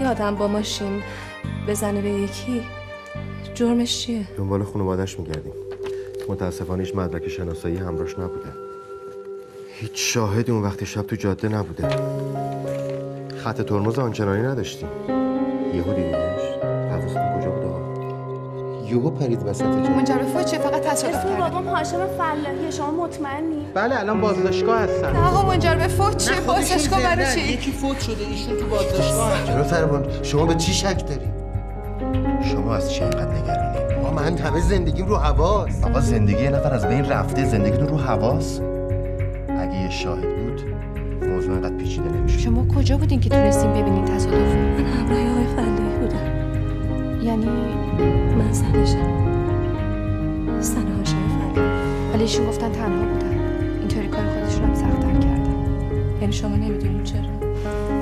اگه آدم با ماشین بزنه به یکی جرمش چیه؟ دنبال خانوادش میگردیم. متاسفانه هیچ مدرک شناسایی همراش نبوده. هیچ شاهدی اون وقتی شب تو جاده نبوده. خط ترمز آنچنانی نداشتیم. یهو دیدیمش یهو پرید وسط جاده منجر فوت چه؟ فقط تصادف کرده بابام هاشم فلاحیه. شما مطمئنی؟ بله الان بازداشتگاه هستن نه آقا منجر به فوت چه بازداشتگاه برای. چی؟ یکی فوت شده ایشون تو بازداشتگاه هستن. چرا فرمان شما به چی شک داری؟ شما از چی اینقدر نگرانی ما من همه زندگیم رو حواس آقا زندگی یه نفر از بین رفته زندگیتون رو حواس اگه یه شاهد بود موضوع اینقدر پیچیده نمیشه شما کجا بودین که تونستین ببینین تصادف من همراه آقای فلاحی. یعنی من زنشم زن هاشم فلاحی ولی ایشون گفتن تنها بودن. اینطوری کار خودشون هم سختتر کردن. یعنی شما نمی‌دونین چرا؟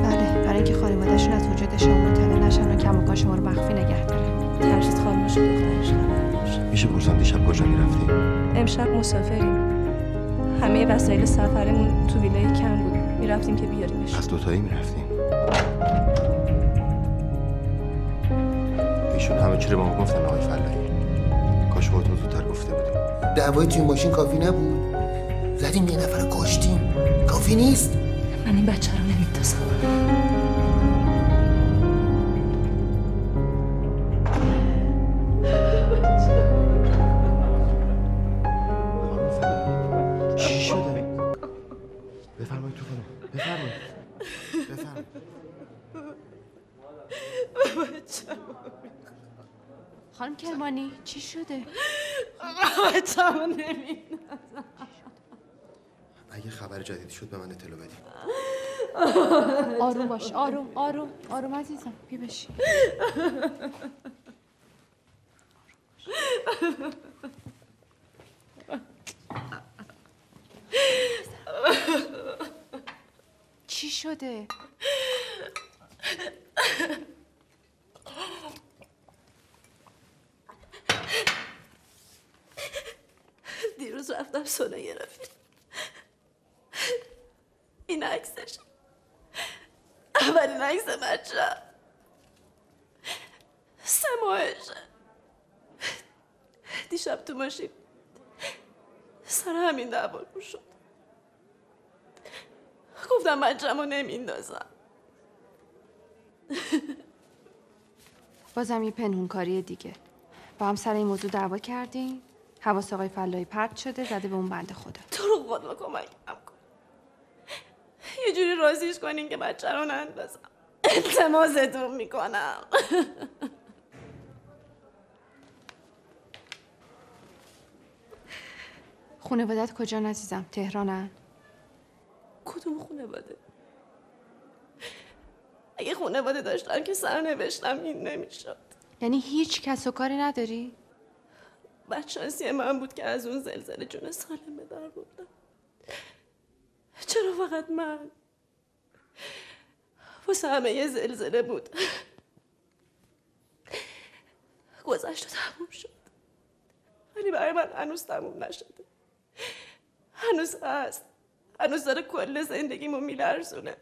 بله برای اینکه خانوادهشون از وجود شما مطلع نشن و کماکان شما رو مخفی نگه دارن. ترسید خانمش و دخترش خبر باشه میشه پرسم دیشب کجا می‌رفتیم امشب مسافریم. همه وسایل سفرمون تو ویلای کم بود. می‌رفتیم که بیاریمش. پس دوتایی می‌رفتیم. رو به ما گفتن آقای فلاحی؟ کاش خودتون زودتر گفته بودیم. دعوای توی ماشین کافی نبود. زدیم یه نفر کشتیم کافی نیست. من این بچه رو نمیدازم خانم کرمانی چی شده؟ اگه خبر جدید شد به من اطلاع بدید آروم باش آروم آروم آروم عزیزم. بیا بشین. چی شده؟ دیروز رفتم سونه گرفتیم این عکسش. اولین عکس بچه. سه ماهشه. دیشب تو ماشین. سر همین دعوا شد. گفتم بچه‌مو نمیندازم. بازم یه پنهونکاری دیگه. با هم سر این موضوع دعوا کردین حواس آقای فلاحی پرت شده زده به اون بنده خدا. تو رو خدا کمکم کن یه جوری راضیش کنین که بچه رو نندازم. التماستون می‌کنم. خانوادت کجا عزیزم؟ تهرانن. کدوم خونواده؟ اگه خونواده داشتم که سر نوشتم این نمی‌شد. یعنی هیچ کس و کاری نداری؟ بدشانسی من بود که از اون زلزله جون سالم به در بردم چرا فقط من؟ واسه همه یه زلزله بود. گذشت و تموم شد. ولی برای من هنوز تموم نشده. هنوز هست. هنوز داره کل زندگیمو میلرزونه.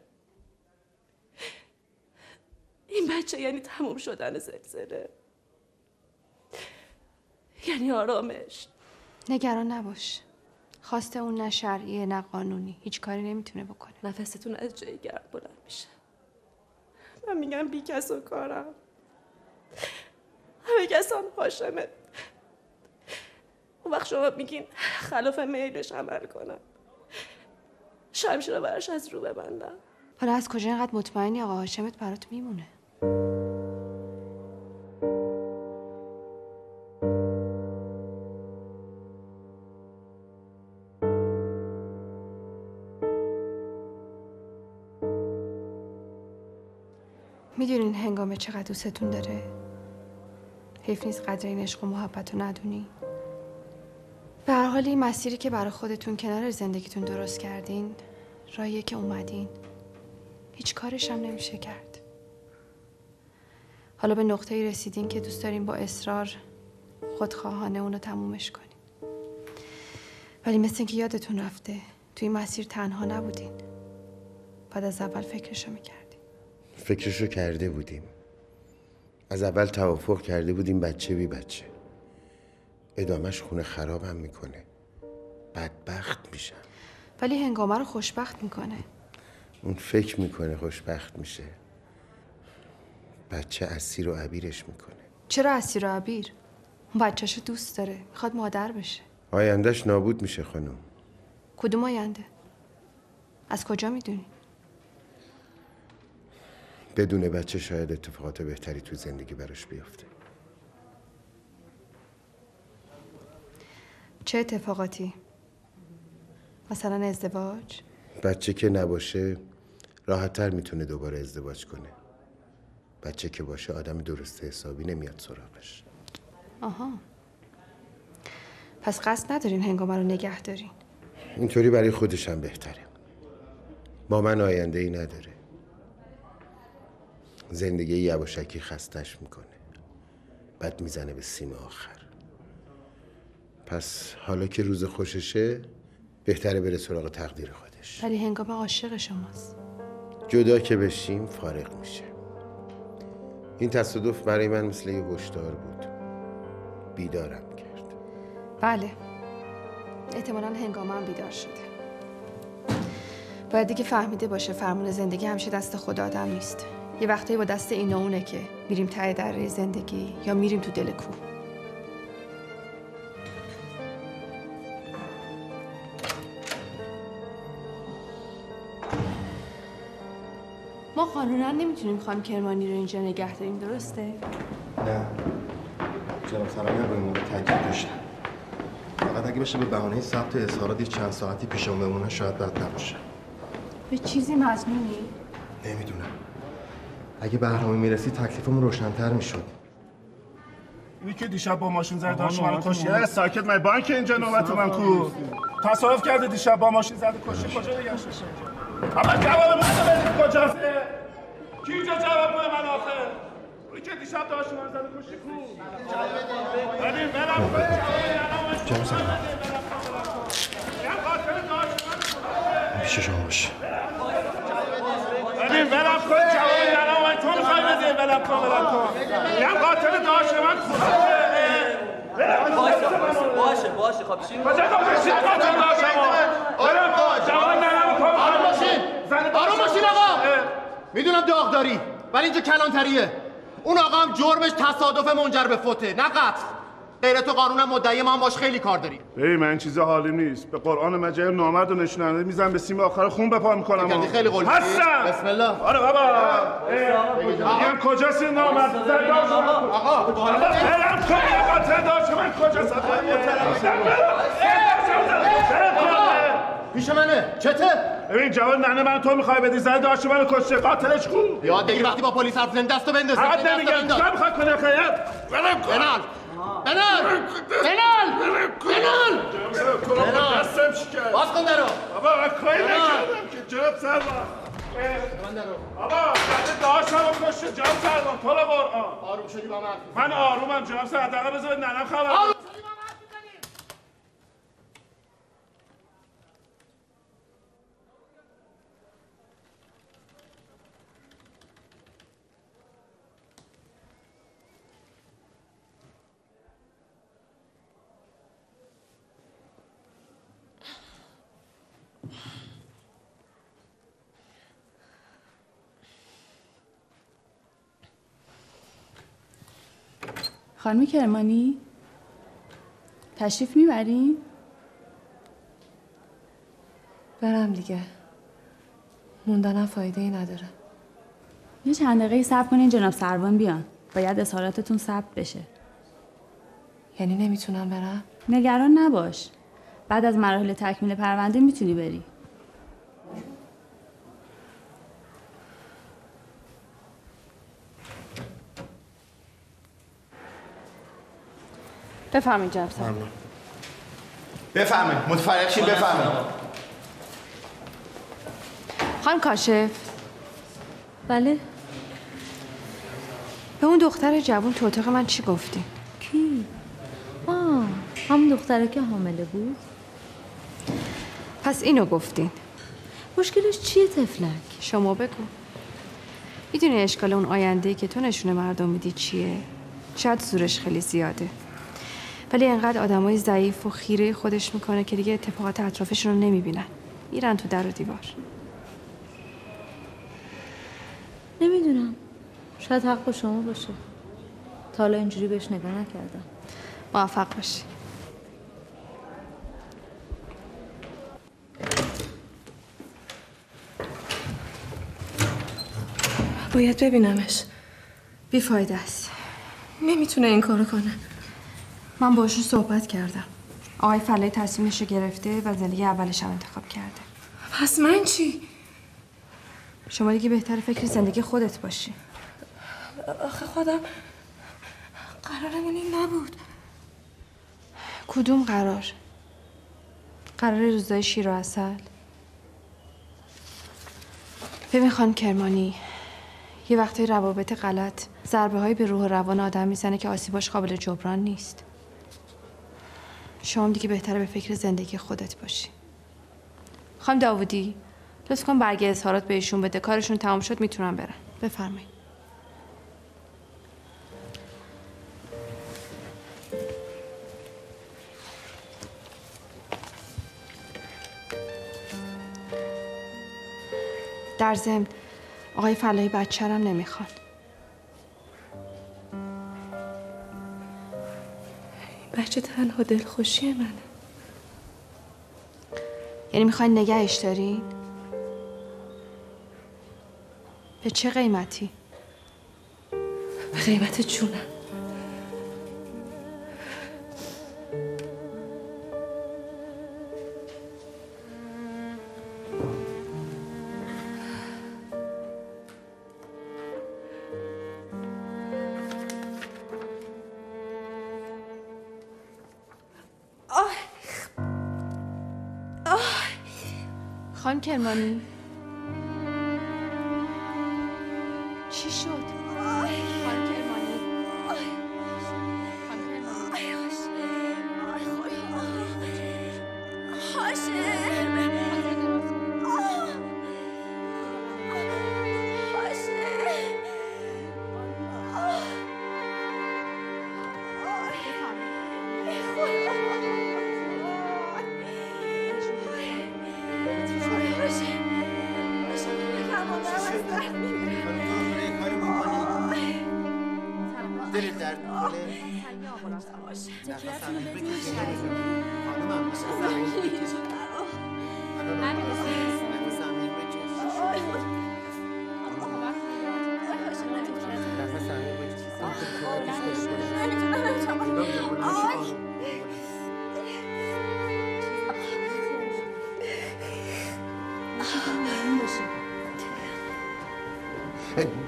این بچه یعنی تموم شدن زلزله. یعنی آرامش. نگران نباش. خواسته اون نه شرعیه نه قانونی. هیچ کاری نمی‌تونه بکنه. نفستون از جای گرم بلند میشه. من میگم بی کس و کارم. همه کسان هاشمه اون وقت شما میگین خلاف میلش عمل کنم. شمشیر رو براش از رو ببندم. حالا از کجا اینقدر مطمئنی آقا؟ هاشمت برات میمونه. می‌دونین هنگامه چقدر دوستتون داره؟ حیف نیست قدر این عشق و محبت رو ندونی. به هر حال این مسیری که برای خودتون کنار زندگیتون درست کردین راهیه که اومدین. هیچ کارش هم نمیشه کرد. حالا به نقطه ای رسیدین که دوست دارین با اصرار خودخواهانه اونو تمومش کنین. ولی مثل اینکه یادتون رفته توی این مسیر تنها نبودین. بعد از اول فکرشو می‌کردین. فکرشو کرده بودیم. از اول توافق کرده بودیم بچه بی بچه. ادامش خونه خرابم می‌کنه. بدبخت میشم. ولی هنگامه رو خوشبخت می‌کنه. اون فکر می‌کنه خوشبخت میشه. بچه اسیر و عبیرش می‌کنه. چرا اسیر و عبیر؟ اون بچهشو دوست داره می‌خواد مادر بشه. آیندهش نابود میشه خانم. کدوم آینده؟ از کجا می‌دونی؟ بدون بچه شاید اتفاقات بهتری تو زندگی براش بیفته. چه اتفاقاتی؟ مثلا ازدواج؟ بچه که نباشه راحتتر می‌تونه دوباره ازدواج کنه. بچه که باشه آدم درست حسابی نمیاد سراغش. آها. پس قصد ندارین هنگامه رو نگه دارین؟ اینطوری برای خودش هم بهتره. با من آینده ای نداره. زندگی یواشکی خستش می‌کنه. بعد می‌زنه به سیم آخر. پس حالا که روز خوششه بهتره بره سراغ تقدیر خودش. ولی هنگامه عاشق شماست. جدا که بشیم فارغ میشه. این تصادف برای من مثل یه هشدار بود. بیدارم کرد. بله. احتمالا هنگامه هم بیدار شده. باید دیگه فهمیده باشه فرمون زندگی همیشه دست خدا آدم نیست. یه وقتایی با دست این و اونه که میریم ته دره زندگی یا میریم تو دل کوه. ما قانونا نمی‌تونیم خانم کرمانی رو اینجا نگه داریم درسته؟ نه. جناب هم به مورد تاکید داشتم. فقط اگه بشه به بهانه ثبت اظهارات یه چند ساعتی پیشم بمونه شاید بد نباشه. به چیزی مزنونی؟ نمی‌دونم. اگه بهرامی می‌رسی تکلیفمون روشنتر می‌شد. اینی که دیشب با ماشین زده داشت منو کشی اه، ساکت من بانک اینجا نوبت من کو تصادف کرده دیشب با ماشین زده کشی کجا شده اما جواب من بدید کجاست کی اینجا جواب من آخه اونی که دیشب داشت من زده کشی کو؟ ببین برم کن جناب سلامی میگم قاتل داشت من پیش شما باشه ببین ولم کن جواب یعنی من تو می‌خوای بدی؟ ولم کن ولم کن میگم قاتل داشت من خونه باشه باشه خب چی؟ کجا قاتل کن جواب نرم کن آروم باشین زن آروم باشین آقا. می‌دونم داغ داری ولی اینجا کلانتریه اون آقا هم جرمش تصادف منجر به فوته نه قتل غیر تو قانون مدعی ما هم باش خیلی کار داریم ای من چیزا حالی نیست به قرآن مجید نامرد و نشوننده میزن به سیم آخر خون بپا می‌کنم کردی خیلی قول هستم بسم الله آره بابا میگم کجاست این نامرد من آقا برم کن یه قاتل داشت من کجاست پیش منه. چته ببین جواب ننه من تو می‌خوای بدی. زن داشت منو کشته. قاتلش کو؟ یاد بگیر وقتی با پلیس حرف زنی دستو بنداز. فقط دستو نمیگم. چه می‌خواد کنه خیلی ولم کن. بنال. بنال. بنال. بنال. دستم شکر باز کن درو. بابا من کاری نکردم که. جناب سرمان بابا زده داشتم و کشته. جناب سرمان تو رو قرآن آروم شدی با من. من آرومم. جناب سرمان حداقل بذار ننم خبر. خانم کرمانی تشریف می‌برین؟ برم دیگه. موندنم فایده ای نداره. یه چند دقیقه صبر کنین جناب سروان بیان. باید اظهاراتتون ثبت بشه. یعنی نمی‌تونم برم؟ نگران نباش. بعد از مراحل تکمیل پرونده می‌تونی بری. بفهمید جناب. بفهمید متفرق شین بفهمید خانم کاشف. بله. به اون دختر جوون تو اتاق من چی گفتی؟ کی؟ آه همون دختره که حامله بود. پس اینو گفتین. مشکلش چیه تفلک؟ شما بگو. می‌دونی اشکال اون آینده که تو نشونه مردم میدی چیه؟ شاید زورش خیلی زیاده. ولی انقدر آدمای ضعیف و خیره خودش می‌کنه که دیگه اتفاقات اطرافشون رو نمی‌بینن. میرن تو در و دیوار. نمی‌دونم. شاید حق با شما باشه. تا حالا اینجوری بهش نگاه نکردم. موفق باشی. باید ببینمش. بیفایده است. نمی‌تونه این کارو کنه. من باشون صحبت کردم آقای فلای تصمیمش رو گرفته و زندگی اولش هم انتخاب کرده پس من چی؟ شما دیگه بهتر فکر زندگی خودت باشی آخه خودم قرارمون این نبود کدوم قرار؟ قرار روزای شیر و اصل؟ ببین خان کرمانی یه وقتی روابط غلط ضربه هایی به روح و روان آدم می‌زنه که آسیباش قابل جبران نیست شما دیگه بهتره به فکر زندگی خودت باشی. خانم داوودی لطف کن برگه اظهارات بهشون بده. کارشون تمام شد می‌تونن برن. بفرمایید. در ضمن آقای فلاحی بچه‌رم نمی‌خوان. بچه تنها دلخوشی منه یعنی می‌خواین نگهش دارین؟ به چه قیمتی؟ به قیمت جونم خانم کرمانی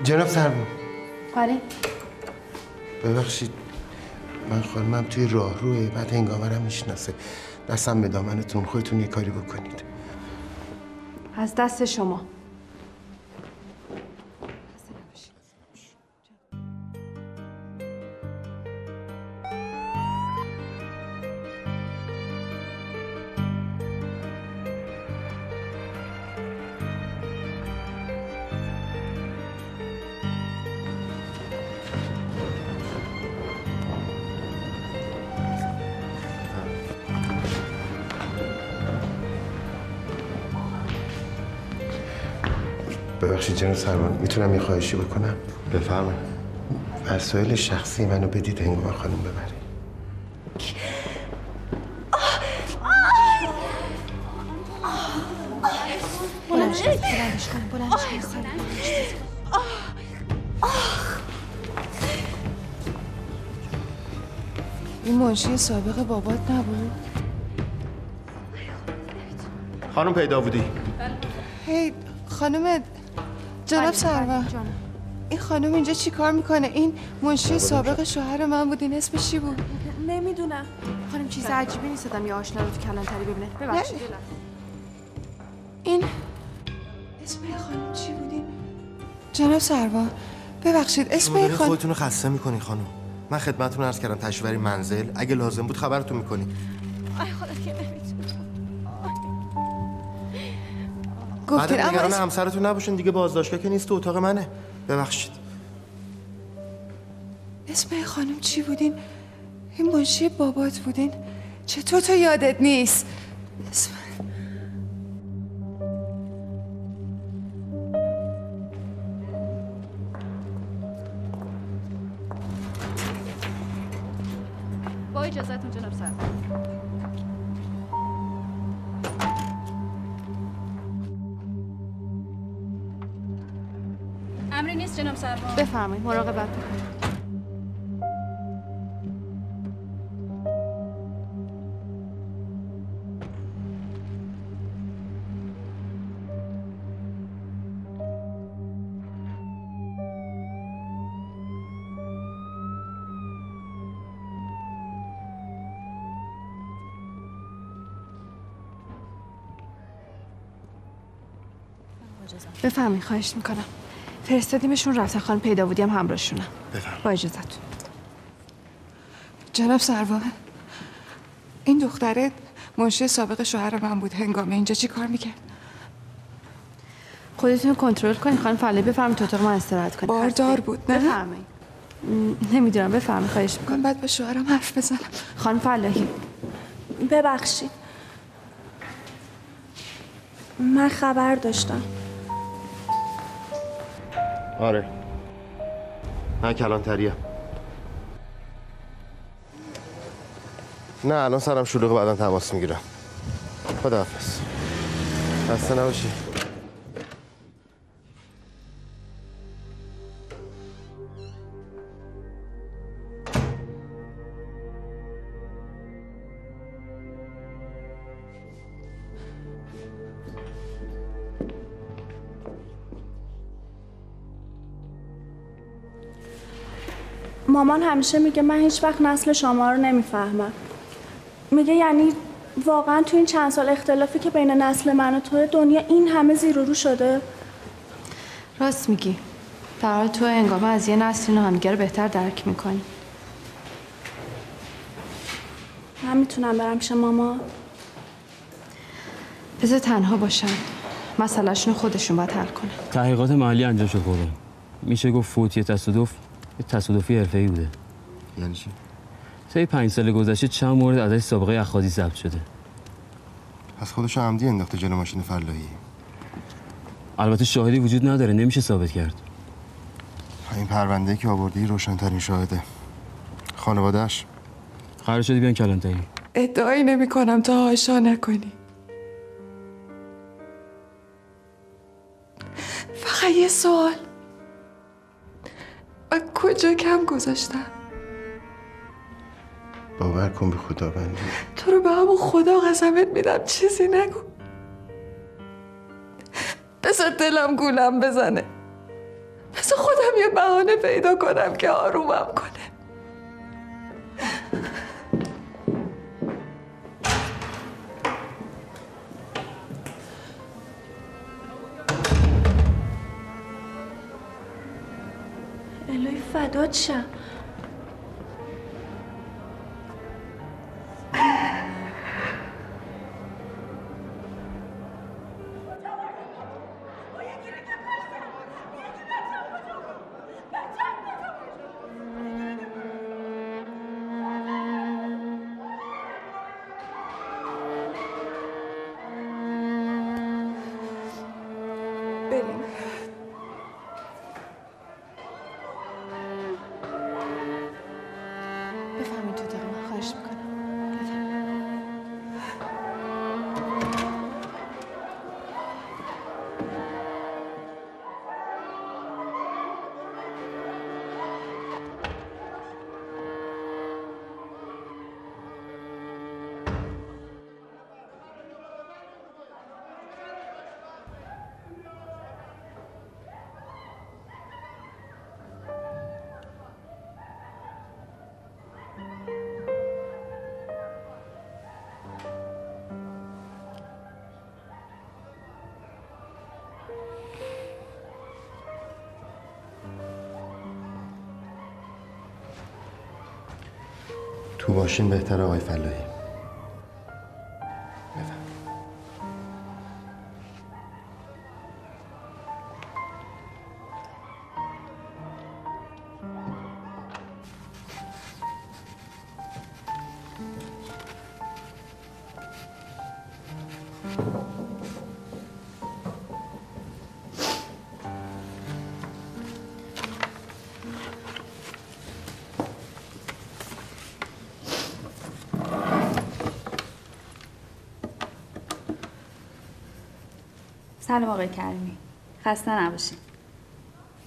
جناب سرمون بله ببخشید. من خانمم توی راه روه بعد هنگامرم می‌شناسه. دستم به دامنتون خودتون یه کاری بکنید. از دست شما. ببخشید جناب سرمان می‌تونم یه خواهشی بکنم؟ بفرمایید. وسایل شخصی منو بدید هنگام خانم ببرید بلندش کن بلندش کن بلندش کن سری بلندش کن. این منشی سابق بابات نبود؟ خانم پیدا بودی؟ هی خانم جناب سروا جانم. این خانم اینجا چی کار می‌کنه؟ این منشی سابق شوهر من بود. این اسمش چی بود؟ نمی‌دونم. خانم چیز عجیبی نیست آدم یه آشنا رو تو کلانتری ببینه. ببخشید. نه. این اسم این خانم چی بودی جناب سروا ببخشید اسم خانم خودتون رو خسته می‌کنی خانم. من خدمتتون عرض کردم تشریف برین منزل اگه لازم بود خبرتون می‌کنی گفتین اما نگران. همسرتون نباشین دیگه بازداشتگاه که نیست تو اتاق منه ببخشید اسم این خانم چی بودین؟ این منشی بابات بودین؟ چطور تو یادت نیست؟ اسم بفرمایید مراقبت بفرمایید خواهش می‌کنم. فرستادیمشون رفتن خانم پیدا بودی هم همراهشونم بفرمایید. با اجازتون جناب سروان این دختره منشی سابق شوهر من بود. هنگامه اینجا چی کار می‌کرد؟ خودتون رو کنترل کنید. خانم فله بفرمایید تو اتاق من استراحت کنید. باردار بود نه؟ بفرمایید نمی‌دونم. بفرمایید خواهش می‌کنم. بعد با شوهرم حرف بزنم. خانم فلاحی ببخشید. من خبر داشتم. آره. من کلانتریم نه الان سرم شلوغ بعدا تماس می‌گیرم. خداحافظ. خسته نباشی. مامان همیشه میگه من هیچ وقت نسل شما رو نمی‌فهمم. میگه یعنی واقعا تو این چند سال اختلافی که بین نسل من و تو دنیا این همه زیر و رو شده. راست میگی. در حال تو انگامه از یه نسل اینو همدیگه رو بهتر درک می‌کنی. من می‌تونم برم پیش ماما. بذار تنها باشن مسئلهشون خودشون باید حل کنن. تحقیقات محلی انجام شد خودم میشه گفت فوتی تصادف یه تصادفی حرفه‌ای بوده. یعنی چی؟ طی پنج سال گذشته چند مورد ازش سابقه اخاذی ثبت شده. پس خودش عمدی انداخته جلو ماشین فلاحی. البته شاهدی وجود نداره نمیشه ثابت کرد. این پرونده که آوردی روشنترین شاهده. خانوادهش قرار شده بیان کلانتری. ادعایی نمی کنم تا هاشا نکنی. فقط یه سوال. من کجا کم گذاشتم؟ باور کن به خداوندی تو رو به همون خدا قسمت میدم چیزی نگو. بذار دلم گولم بزنه. بذار خودم یه بهانه پیدا کنم که آرومم کنه. 把多吃啊 تو ماشین بهتره آقای فلاحی. سلام آقای کریمی خسته نباشین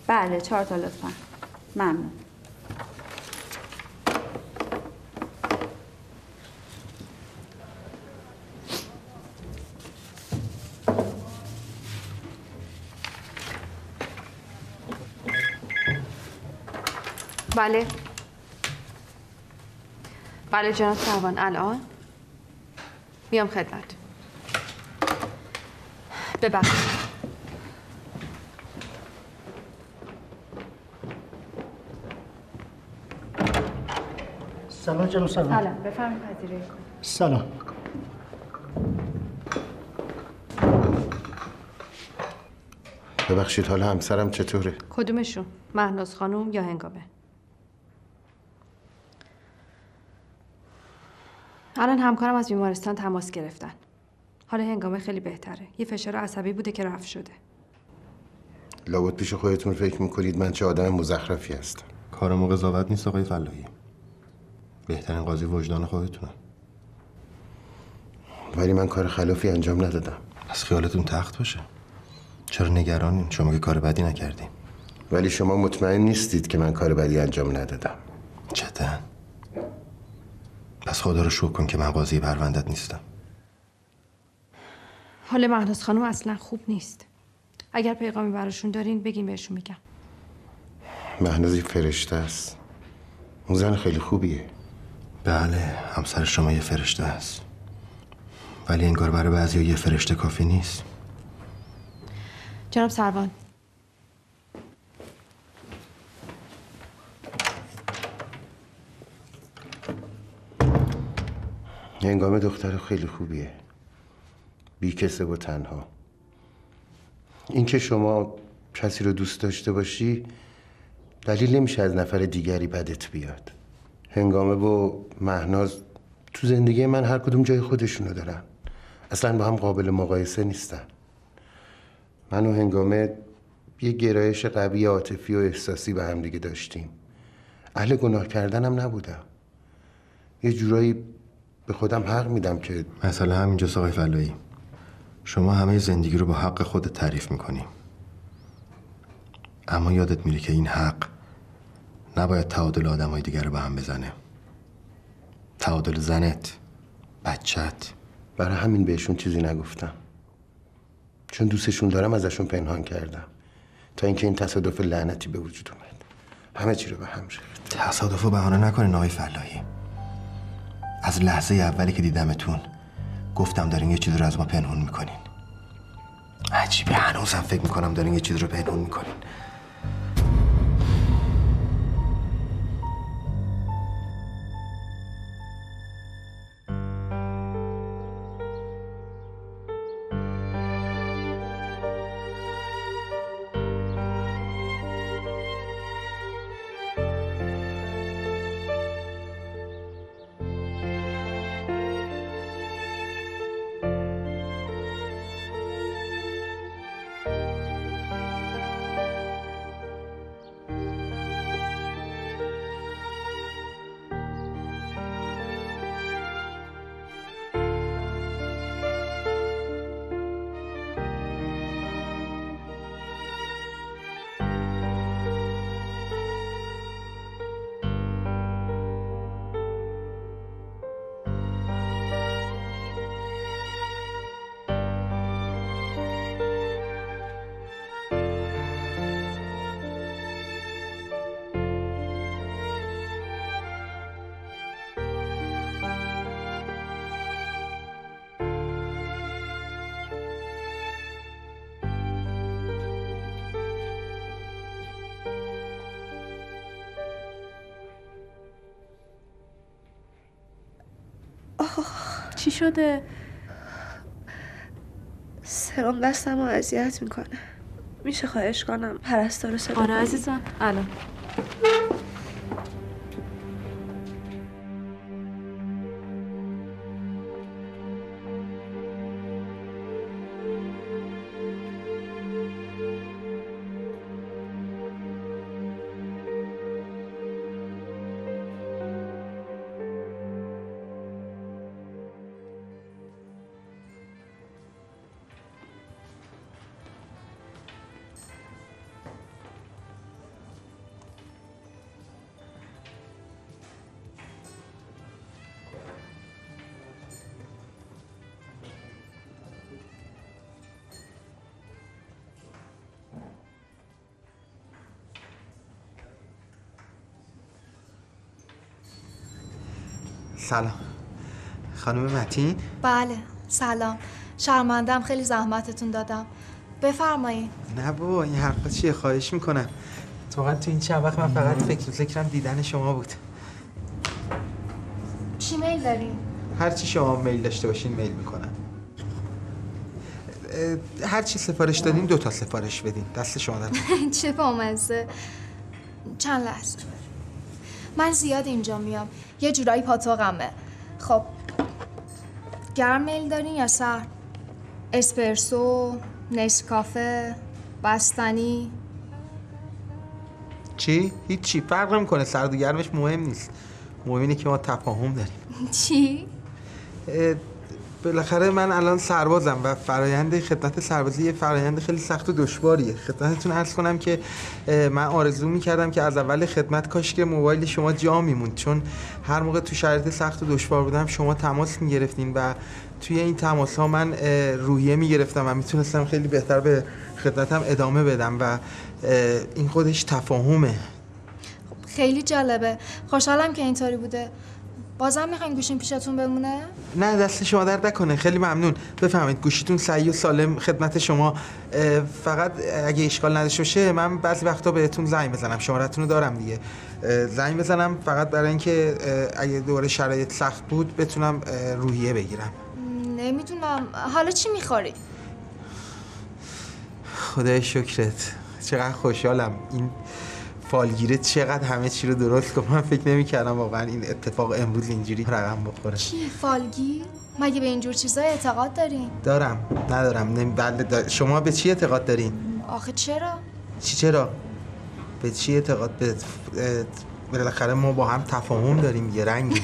بله چهار تا لطفا. ممنون. بله. بله جناب سروان الان؟ میام خدمت. ببخشید. سلام جناب سلام. سلام بفرمایید پذیرایی کنید. سلام. ببخشید حالا همسرم چطوره؟ کدومشون؟ مهناز خانم یا هنگامه؟ الان همکارم از بیمارستان تماس گرفتن. حال هنگامه خیلی بهتره. یه فشار عصبی بوده که رفت شده. لابد پیش خودتون فکر می‌کنید من چه آدم مزخرفی هستم. کارم قضاوت نیست آقای فلاحی. بهترین قاضی وجدان خودتونه ولی من کار خلافی انجام ندادم. از خیالتون تخت باشه. چرا نگرانین؟ شما که کار بدی نکردین. ولی شما مطمئن نیستید که من کار بدی انجام ندادم. چته پس خدا رو شکر کن که من قاضی پروندت نیستم. حال مهناز خانم اصلا خوب نیست. اگر پیغامی براشون دارین بگین بهشون میگم. مهنازی فرشته است. اون زن خیلی خوبیه. بله همسر شما یه فرشته است. ولی انگار برای بعضی یه فرشته کافی نیست. جناب سروان. هنگامه دختر خیلی خوبیه. بی کسه و تنها. اینکه شما کسی رو دوست داشته باشی دلیل نمیشه از نفر دیگری بدت بیاد. هنگامه و مهناز تو زندگی من هر کدوم جای خودشونو دارن. اصلا با هم قابل مقایسه نیستن. من و هنگامه یه گرایش قوی عاطفی و احساسی به هم دیگه داشتیم. اهل گناه کردنم نبودم. یه جورایی به خودم حق میدم که مسئله همینجاست آقای فلایی. شما همه زندگی رو با حق خودت تعریف می‌کنی. اما یادت میره که این حق نباید تعادل آدمای دیگر رو به هم بزنه. تعادل زنت بچت برای همین بهشون چیزی نگفتم. چون دوستشون دارم ازشون پنهان کردم. تا اینکه این تصادف لعنتی به وجود اومد. همه چی رو به هم ریخت. تصادف رو بهانه نکنین آقای فلاحی. از لحظه اولی که دیدمتون گفتم دارین یه چیز رو از ما پنهون می‌کنین. عجیبه. هنوزم فکر می‌کنم دارین یه چیز رو پنهون می‌کنین. چی شده؟ سرم دستم رو اذیت می‌کنه میشه خواهش کنم پرستار رو صدا آره؟ عزیزم الان سلام. خانم متین؟ بله سلام. شرمندم خیلی زحمتتون دادم. بفرمایید نه بابا این حرفا چیه؟ خواهش می‌کنم. واقعا تو این چند وقت من فقط فکر و فکرم دیدن شما بود. چی میل دارین؟ هر چی شما میل داشته باشین میل می‌کنم. هر چی سفارش دادین دو تا سفارش بدین. دست شما در چه بامزه. چند لحظه. من زیاد اینجا میام. یه جورایی پاتوقمه خب. گرم میل دارین یا سرد؟ اسپرسو نسکافه بستنی؟ چی؟ هیچی. فرق نمی‌کنه. سرد و گرمش مهم نیست. مهم اینه که ما تفاهم داریم. چی؟ بالاخره من الان سربازم و فرایند خدمت سربازی یه فرایند خیلی سخت و دشواریه. خدمتتون عرض کنم که من آرزو می‌کردم که از اول خدمت کاش که موبایل شما جا میموند. چون هر موقع تو شرایط سخت و دشوار بودم شما تماس می‌گرفتین و توی این تماس ها من روحیه می‌گرفتم و می‌تونستم خیلی بهتر به خدمتم ادامه بدم و این خودش تفاهمه. خیلی جالبه. خوشحالم که اینطوری بوده. بازم می‌خواین گوشین پیشتون بمونه؟ نه دست شما درد نکنه. خیلی ممنون. بفهمید گوشیتون سعی و سالم خدمت شما. فقط اگه اشکال نداشته باشه من بعضی وقتا بهتون زنگ بزنم. شمارتون رو دارم دیگه. زنگ بزنم فقط برای اینکه اگه دوباره شرایط سخت بود بتونم روحیه بگیرم. نمی‌دونم. حالا چی می‌خوری؟ خدای شکرت. چقدر خوشحالم. این فالگیره چقدر همه چی رو درست کنم من فکر نمی‌کردم واقعا این اتفاق امروز اینجوری رقم بخوره. چیه فالگیر؟ مگه به اینجور چیزا اعتقاد دارین؟ دارم. ندارم. نمی... بله دا- شما به چی اعتقاد دارین؟ آخه چرا؟ چی چرا؟ به چی اعتقاد به بالاخره ما با هم تفاهم داریم یه رنگی.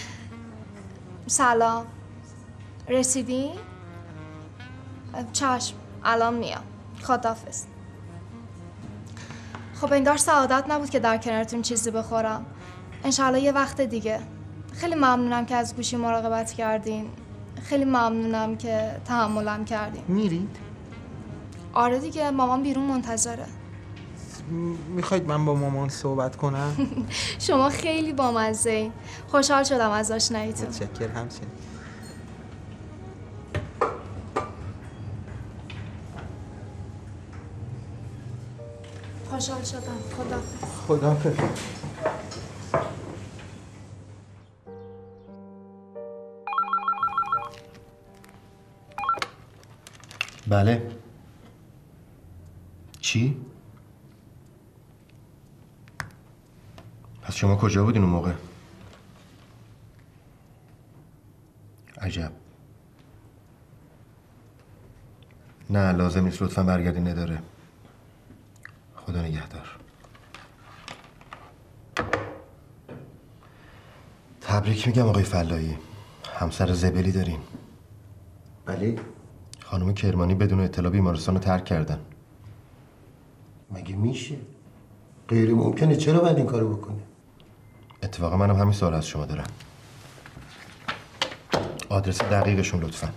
سلام. رسیدین؟ چشم. الان میام. خدافز خب انگار سعادت نبود که در کنارتون چیزی بخورم. انشالله یه وقت دیگه. خیلی ممنونم که از گوشی مراقبت کردین. خیلی ممنونم که تحملم کردین. میرید؟ آره دیگه مامان بیرون منتظره. می‌خواید من با مامان صحبت کنم؟ شما خیلی بامزه این خوشحال شدم از آشناییتون. متشکر همچنین. خوشحال شدم. خدا خدا بله. چی؟ پس شما کجا بودین اون موقع؟ عجب. نه لازم نیست لطفا برگردین نداره خدا نگهدار. تبریک میگم آقای فلاحی. همسر زبلی دارین بله. خانم کرمانی بدون اطلاع بیمارستان رو ترک کردن. مگه میشه؟ غیر ممکنه. چرا باید این کارو بکنه؟ اتفاقا منم همین سوال از شما دارم. آدرس دقیقشون لطفا.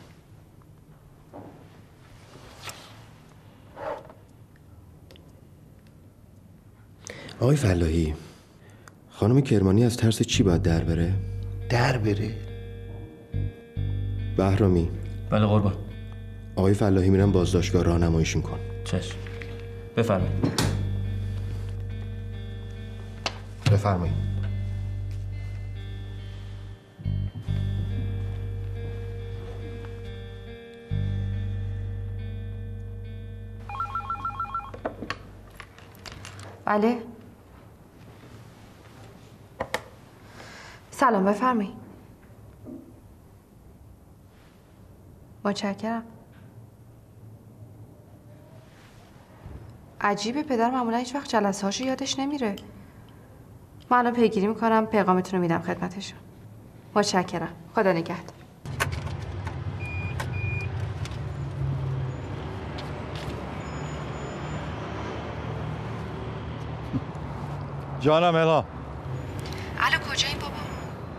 آقای فلاحی خانم کرمانی از ترس چی باید در بره؟ در بره. بهرامی. بله قربان. آقای فلاحی میرن بازداشتگاه راهنماییشون کن. چشم. بفرمایید. بفرمایید. بله. سلام بفرمایید. متشکرم. عجیبه پدر معمولا هیچ وقت جلسه هاشو یادش نمیره. من الان پیگیری می‌کنم پیغامتون رو میدم خدمتشون. متشکرم. خدا نگهدار. جانم بابا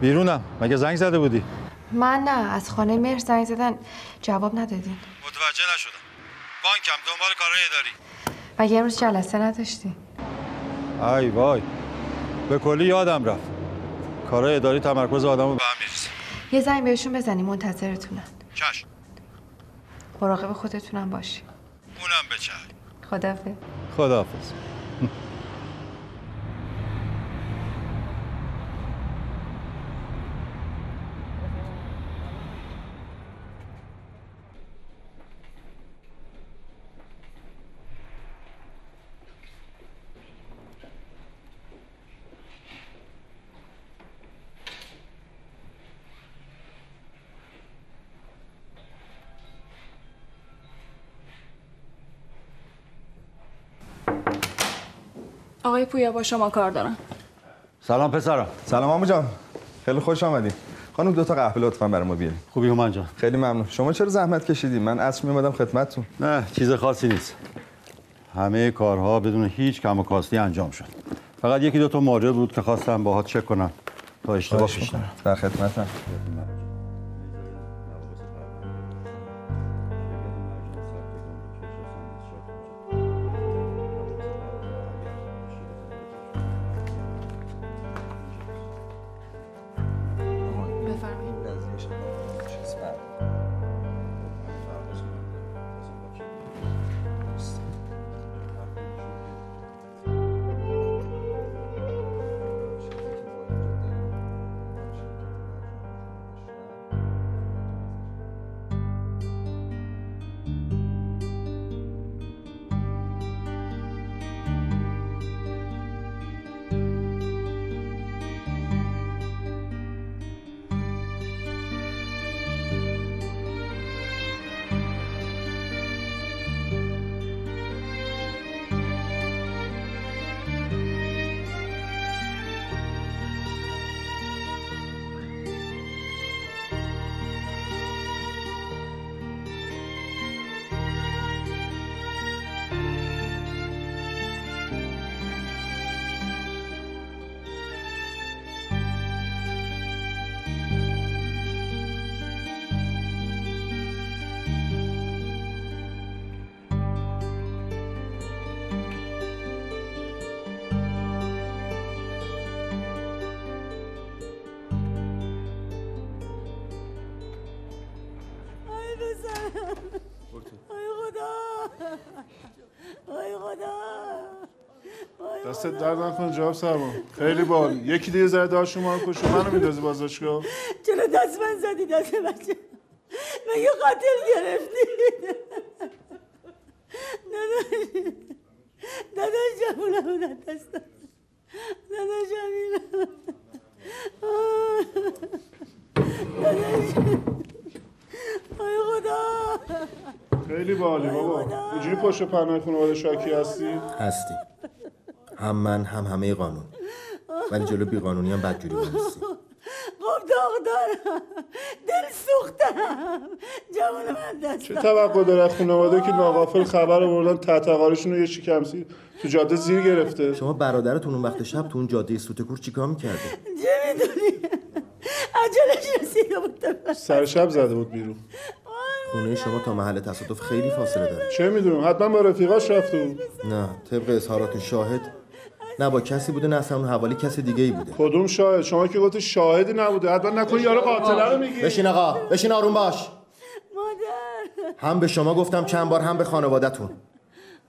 بیرونم. مگه زنگ زده بودی؟ من نه از خانه مهر زنگ زدن. جواب ندادین. متوجه نشدم. بانکم دنبال کارهای اداری مگه امروز جلسه نداشتی؟ ای وای. به کلی یادم رفت. کارهای اداری تمرکز آدم رو به هم میریزه یه زنگ بهشون بزنی منتظرتونن. چشم. مراقب خودتونم باشی. اونم بچه خدافظ خداحافظ. آقای پویا با شما کار دارم. سلام پسرم سلام عمو جان. خیلی خوش آمدی. خانم دو تا قهوه لطفا برای ما بیارید خوبی هومن جان. خیلی ممنون. شما چرا زحمت کشیدی من اصر میومدم خدمتتون. نه چیز خاصی نیست. همه کارها بدون هیچ کم و کاستی انجام شد. فقط یکی دو تا مورد بود که خواستم باهات چک کنم تا اشتباه پیش در خدمتم. دستت درد نکنه جواب سرما. خیلی بال یکی دیگه زده داشت شما رو کشو منو میندازی بازداشتگاه؟ چرا دست من زدی؟ دست بچه. مگه قاتل گرفتی؟ داداش. داداش جمونه بودن دست داداش جمیله داداش. ای خدا. خیلی بالی بابا. اینجوری پشت پناه خانواده شاکی هستی؟ هستی. هم من هم همه قانون. ولی جلو بیقانونی هم بدجوری نیستی خب داغ دارم. دل سوختم. جوون من دست چه توقع داره خانواده که ناقافل خبر آوردن تحتقارشون رو یه شکمسی تو جاده زیر گرفته؟ شما برادرتون اون وقت شب تو اون جاده سوتکور چیکار می‌کرده چه می‌دونی عجلش رسیده بود سر شب زده بود بیرون. خونه شما تا محل تصادف خیلی فاصله داره. چه می‌دونم. حتما با رفیقاش رفته بود. نه طبق اظهارات شاهد نه با کسی بوده نه اصلا اون حوالی کسی دیگه ای بوده. کدوم شاهد؟ شما که گفتی شاهدی نبوده. حتما نکنی یارو قاتله رو میگی. بشین آقا بشین آروم باش. هم به شما گفتم چند بار هم به خانوادهتون.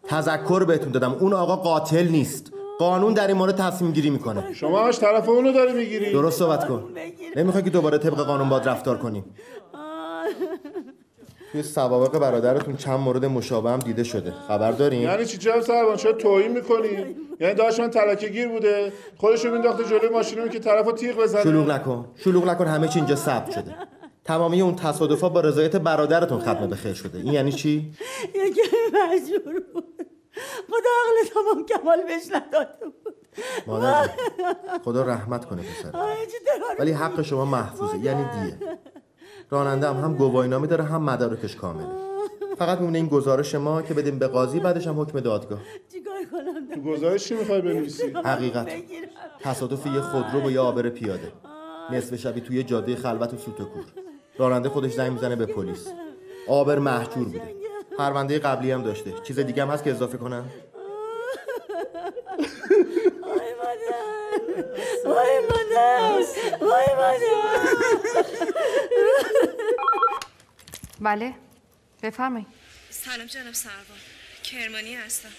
تذکر بهتون دادم. اون آقا قاتل نیست. قانون در این مورد تصمیم گیری می‌کنه. شما همش طرف اونو داری می‌گیری. درست صحبت کن. نمی‌خوای که دوباره طبق قانون باد رفتار کنیم توی سوابق برادرتون چند مورد مشابه هم دیده شده. خبر دارین؟ یعنی چی جناب سربان چرا توهین می‌کنی؟ یعنی داشت من تلکه گیر بوده. خودشو مینداخته جلوی ماشینو که طرفو تیغ بزنه. شلوغ نکن. شلوغ نکن همه چی اینجا ثبت شده. تمامی اون تصادفا با رضایت برادرتون ختم به خیر شده. این یعنی چی؟ یکی مجبور بود. خدا عقل تمام کمال بهش نداده بود. مادر خدا رحمت کنه پسر. ولی حق شما محفوظه. یعنی دیه. راننده هم هم گواهینامه داره هم مدارکش کامله. فقط میمونه این گزارش ما که بدیم به قاضی بعدش هم حکم دادگاه. چیکار کنم؟ تو گزارش چی می‌خوای بنویسی؟ حقیقت. تصادف یه خودرو با یه آبر پیاده. نصف شبی توی جاده خلوت و سوتکور راننده خودش زنگ می‌زنه به پلیس. آبر محجور بوده. پرونده قبلی هم داشته. چیز دیگه هم هست که اضافه کنم؟ وای مادر وای مادر وای مادر بله. بفرمایید. سلام جناب سروان. کرمانی هستم.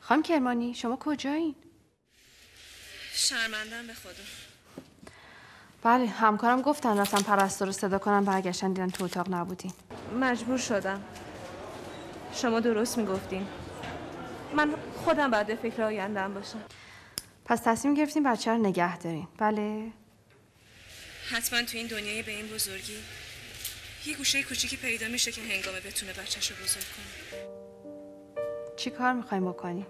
خانم کرمانی شما کجایین؟ شرمندم به خدا. بله همکارم گفتن رفتن پرستار رو صدا کنن برگشتن دیدن تو اتاق نبودین. مجبور شدم. شما درست می‌گفتین. من خودم بعد به فکر آیندم باشم. پس تصمیم گرفتین بچه رو نگه دارین بله. حتما تو این دنیای به این بزرگی یه گوشه کوچیکی پیدا میشه که هنگامه بتونه بچهش رو بزرگ کنه. چی کار می‌خوایم بکنیم؟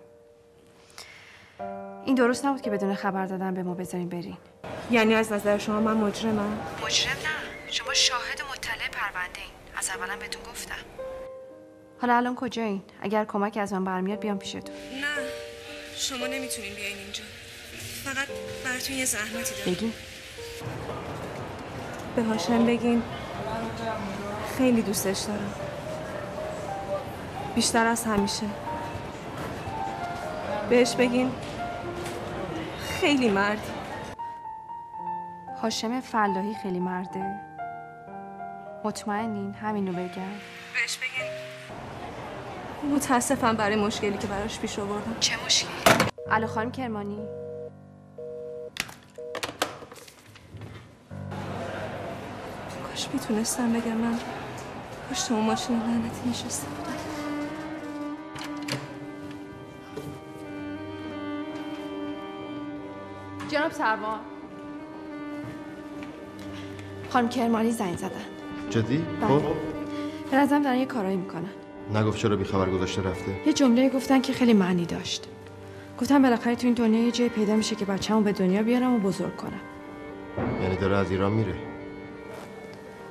این درست نبود که بدون خبر دادن به ما بذارین برین یعنی از نظر شما من مجرمم؟ مجرم نه. شما شاهد مطلع پرونده این از اولا بهتون گفتم حالا الان کجایین اگر کمک از من برمیاد بیام پیشتون نه شما نمی‌تونین بیاین اینجا. فقط براتون یه زحمتی دارم. بگین به هاشم بگین. خیلی دوستش دارم. بیشتر از همیشه. بهش بگین. خیلی مردی هاشم فلاحی خیلی مرده. مطمئنین؟ همینو بگم. بهش بگین. متاسفم برای مشکلی که براش پیش آوردم. چه مشکلی؟ الو خانم کرمانی. کاش می‌تونستم بگم من پشت اون ماشین لعنتی نشسته بودم. جناب سروان خانم کرمانی زنگ زدن. جدی؟ بله. خب. به نظرم دارن یه کارایی می‌کنن. نگفت چرا بی خبر گذاشته رفته؟ یه جمله گفتن که خیلی معنی داشت. گفتم بالاخره تو این دنیا یه جای پیدا میشه که بچه‌مو به دنیا بیارم و بزرگ کنم. یعنی داره از ایران میره؟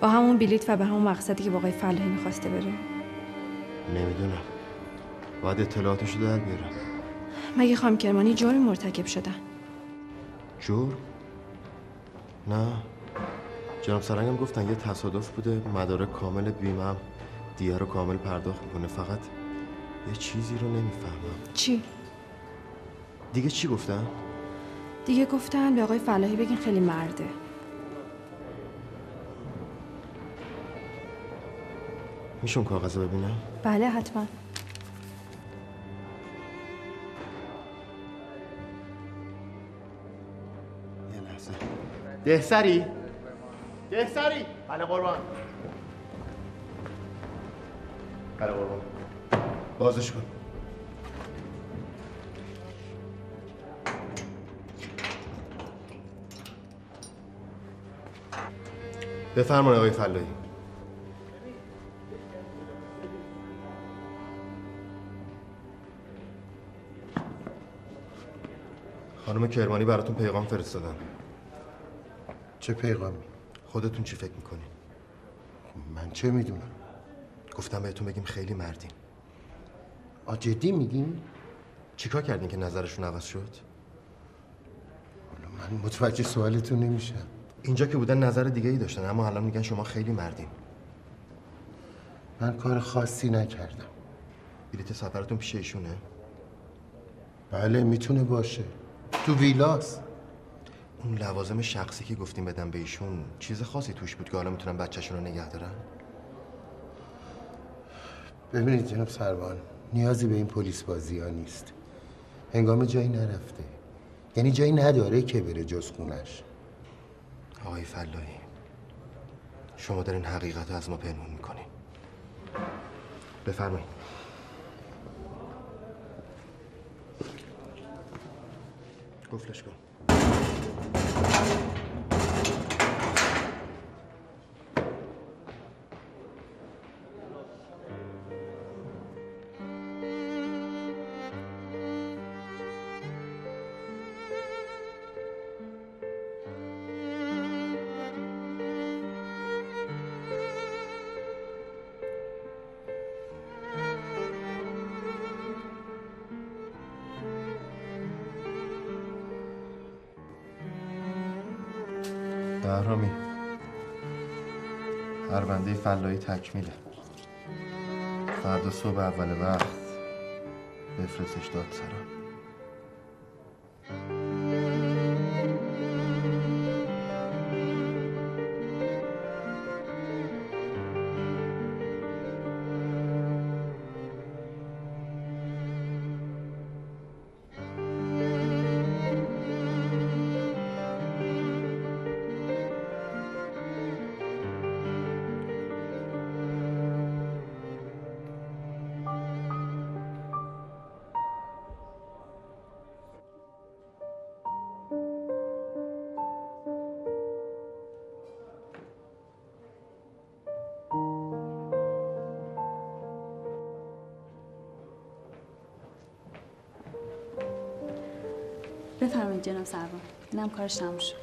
با همون بلیت و به همون مقصدی که آقای فلاحی می‌خواسته بره. نمی‌دونم. باید اطلاعاتشو در بیارم. مگه خانم کرمانی جرمی مرتکب شدن؟ جور؟ نه. جناب سرنگم گفتن یه تصادف بوده مدارک کامل بیمه هم. دیه رو کامل پرداخت می‌کنه. فقط یه چیزی رو نمی‌فهمم. چی؟ دیگه چی گفتن؟ دیگه گفتن به آقای فلاحی بگین خیلی مرده. میشه اون کاغذ ببینم؟ بله حتما. یه لحظه. دهسری؟ دهسری؟ بله قربان. بله قربان بازش کن. بفرمایید آقای فلاحی خانم کرمانی براتون پیغام فرستادن. چه پیغامی؟ خودتون چی فکر می‌کنین؟ من چه می‌دونم؟ گفتم بهتون بگیم خیلی مردین آ جدی میگیم؟ چیکار کردین که نظرشون عوض شد؟ من متوجه سوالتون نمیشم اینجا که بودن نظر دیگه ای داشتن اما الان میگن شما خیلی مردین من کار خاصی نکردم بلیت سفرتون پیش ایشونه؟ بله می‌تونه باشه تو ویلاس اون لوازم شخصی که گفتیم بدم به ایشون چیز خاصی توش بود که حالا می‌تونن بچهشون رو نگه دارن؟ ببینید جناب سروان نیازی به این پلیس بازی ها نیست. هنگام جایی نرفته. یعنی جایی نداره که بره جز خونش. آقای فلاحی شما دارین حقیقت از ما پنهون می‌کنین. بفرمایید. قفلش کن. بهرامی پرونده فلاحی تکمیله. فردا صبح اول وقت بفرستش دادسرا. سروان اینم کارش تموم شد.